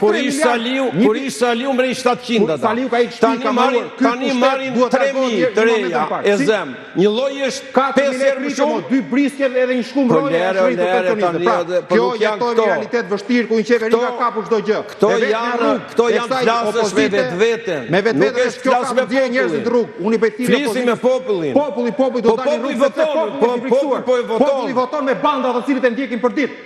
Kur ish Saliu, kur ish Saliu merrnin 700 ata. Saliu ka ikë shtëpi, ka marrë, tani marrin 3000 të reja e zëm. Një lloj është 5 herë më shumë. Dy briskje dhe edhe një shkumë rroje është rritë të të njëtë. Pra, po kjo është një realitet vështirë, ku një qeveri ka kapur çdo gjë. Këto janë, këto janë të flasësh me vetveten. Me vetveten, është kjo ka më dhe njerëz në rrugë. Unë i bëj thirrje opozitës. Flisim me popullin. Populli, populli, do të dalë në rrugë. Populli voton, populli voton me banda të cilët e ndjekin përditë.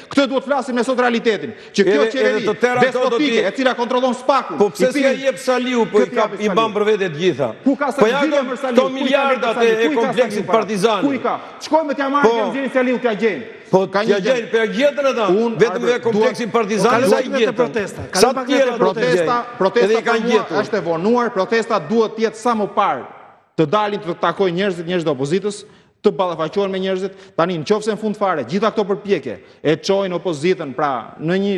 Këtë duhet flasim ne sot realitetin, që kjo qeveri despotike, e cila kontrollon SPAK-un. Po pse s'ia jep Saliu, po i kap i bën për vete të gjitha. Ku ka sa po për Saliu? Këto miliardat e kompleksit Partizani. Ku i ka? Shkojmë me t'ia marrë po. që nxjerrin Saliu t'ia gjejmë. Po ka një gjë, po ia gjetën ata. Vetëm me kompleksin Partizani sa i gjetën. Protesta, sa të tjera protesta, protesta ka gjetur. Është e vonuar, protesta duhet të jetë sa më parë. Të dalin të takojnë njerëzit, njerëzit e opozitës, të ballafaqohen me njerëzit. Tani në qoftë se në fund fare gjitha këto përpjekje e çojnë opozitën pra në një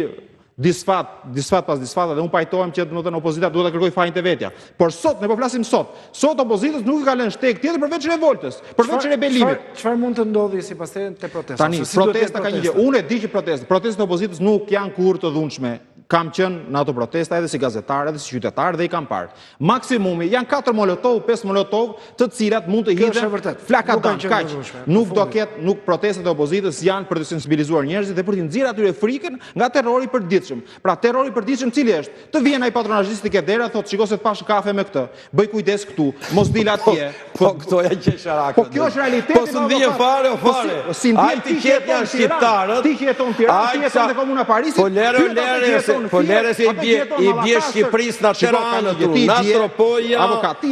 disfat, disfat pas disfat dhe unë pajtohem që domethënë opozita duhet të kërkojë fajin te vetja. Por sot ne po flasim sot. Sot opozitës nuk i ka lënë shteg tjetër përveç revoltës, përveç Çfarë- rebelimit. Çfarë çfarë mund të ndodhë sipas teje te protesta? Tani, Se si duhet të jetë protesta ka një gjë. protesta? Unë e di që protesta, protestat e opozitës nuk janë kurrë të dhunshme. kam qenë në ato protesta edhe si gazetar, edhe si qytetar dhe i kam parë. Maksimumi janë 4 molotov, 5 molotov, të cilat mund të hidhen flakadan, kaq. Nuk do ketë, nuk protestat e opozitës janë për të sensibilizuar njerëzit dhe për t'i nxjerrë atyre frikën nga terrori i përditshëm. Pra terrori i përditshëm cili është? Të vjen ai patronazhisti ke dera, thotë shiko se të pashë kafe me këtë. Bëj kujdes këtu, mos dil atje. Po, po këto janë qesharake. Po kjo është realiteti. Po s'u ndien fare o po fare. Po si ndien ti që janë shqiptarët? Ti që jeton Tiranë, ti jeton në komuna Parisit. Po lere, lere, se po lere se i bie i bie Shqipërisë nga Tirana këtu. Nga Tropoja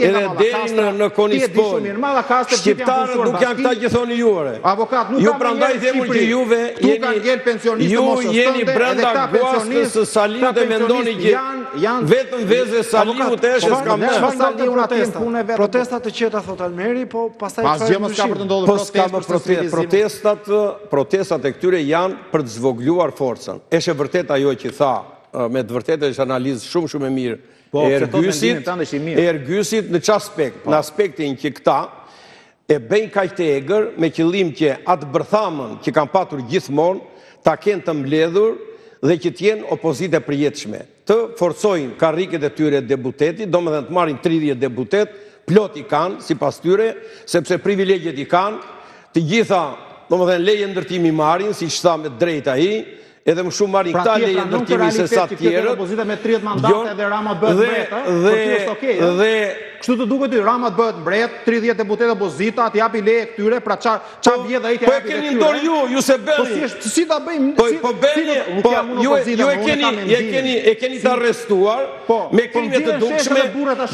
edhe deri në në Konispol. Shqiptarët nuk janë këta që thoni ju ore. Avokat nuk ju prandaj themi që juve jeni kanë gjen pensionistë mos e stënde. Ju jeni brenda guaskës së Saliut dhe mendoni që Janë vetëm vezë e Saliut e është s'kam në. Çfarë ndodh te protesta? Protesta të qeta thotë Almeri, po pastaj çfarë? Asgjë më s'ka për të ndodhur te protesta. Po s'ka më protestat, protestat e këtyre janë për të zvogëluar forcën. Është e vërtetë ajo që tha, me të vërtetë është analizë shumë shumë e mirë. Po, e Ergysit, e Ergysit në çfarë aspekt? Në aspektin që këta E bëjnë kaq të egër me qëllim që atë bërthamën që kanë patur gjithmonë ta kenë të mbledhur dhe që të jenë opozitë e përjetshme. Të forcojnë karriget e tyre të deputetit, domethënë të marrin tridhjetë deputetë, plot i kanë sipas tyre, sepse privilegjet i kanë, të gjitha, domethënë leje ndërtimi marrin, siç tha me të drejtë ai, edhe më shumë marrin pra, këta leje ndërtimi se sa të tjerët. Opozita me 30 mandate dhe Rama bëhet mbret, ëh. Dhe është okay. Dhe kështu të duket ty, Rama të bëhet mbret, 30 deputetë opozita, të japi leje këtyre, pra ça ça po, vjedh ai ti. Po e keni n'dorë ju, ju s'e bëni. Po si është, si ta bëjmë? Po po bëni, po ju e keni, e keni, e keni të arrestuar. Po, me po, krime të dukshme,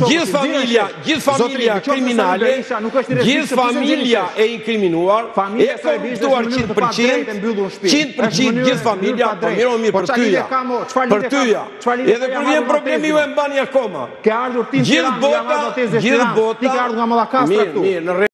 gjithë familja, gjithë familja kriminale, gjithë familja e inkriminuar, e korruptuar 100%, 100% gjithë familja, po mirë, mirë po, për tyja, për tyja, edhe kur vjen problemi ju e mbani akoma, gjithë bota, gjithë bota, mirë, mirë, në rrë.